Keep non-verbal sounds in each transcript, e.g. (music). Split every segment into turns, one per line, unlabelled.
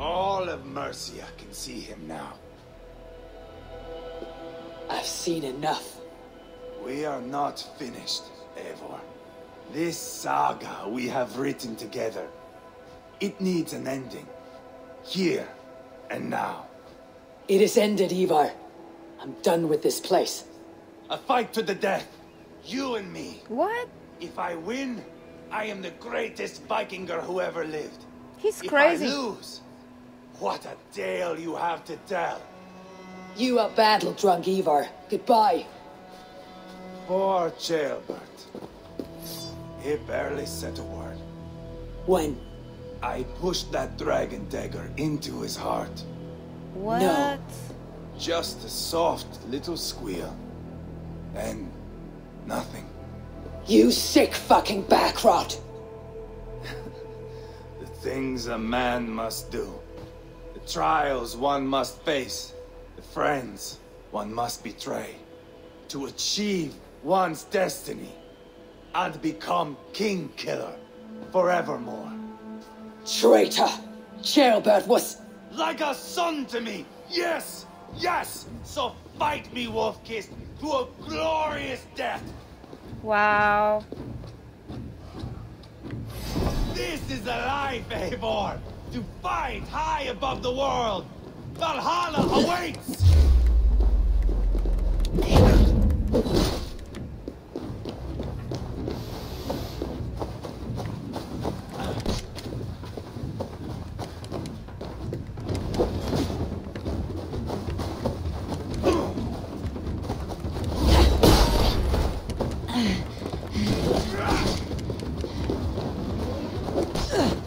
All of Mercia can see him now.
I've seen enough.
We are not finished, Eivor. This saga we have written together, it needs an ending. Here and now.
It is ended, Ivarr. I'm done with this place.
A fight to the death. You and me.
What?
If I win, I am the greatest Vikinger who ever lived.
He's
if
crazy.
I lose, what a tale you have to tell.
You are battle drunk, Ivarr. Goodbye.
Poor Ceolbert. He barely said a word.
When?
I pushed that dragon dagger into his heart.
What? No.
Just a soft little squeal. And nothing.
You sick fucking backrot! (laughs)
The things a man must do. The trials one must face. The friends one must betray. To achieve one's destiny. And become king killer. Forevermore.
Traitor! Ceolbert was...
Like a son to me! Yes! Yes! So fight me, Wolfkiss, to a glorious death!
Wow.
This is a life, Eivor! To fight high above the world! Valhalla awaits! Have (laughs)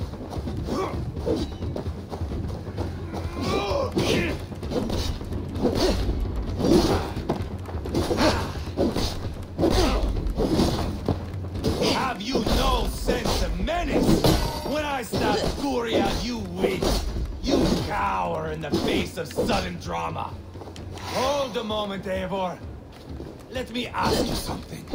Stop Guria, you weep. You cower in the face of sudden drama. Hold a moment, Eivor. Let me ask you something.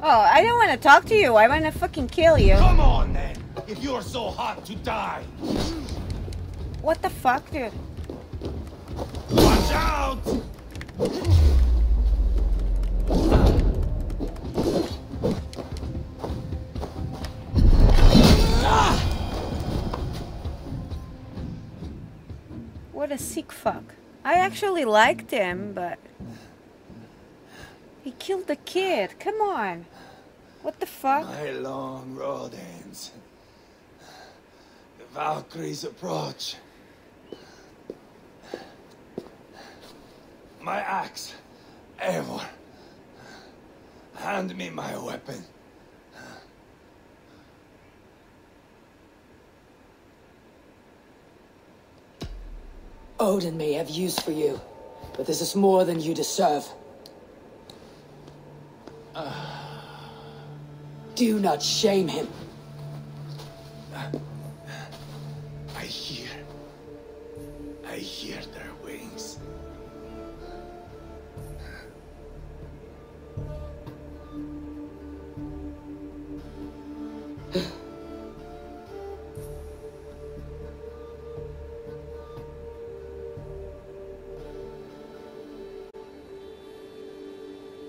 Oh, I don't want to talk to you. I want to fucking kill you.
Come on, then, if you're so hot to die.
What the fuck, dude?
Watch out!
What a sick fuck. I actually liked him, but... He killed the kid. Come on. What the fuck?
My long road ends. The Valkyries approach. My axe, Eivor. Hand me my weapon.
Odin may have use for you, but this is more than you deserve. Do not shame him.
I hear. I hear their wings. (laughs)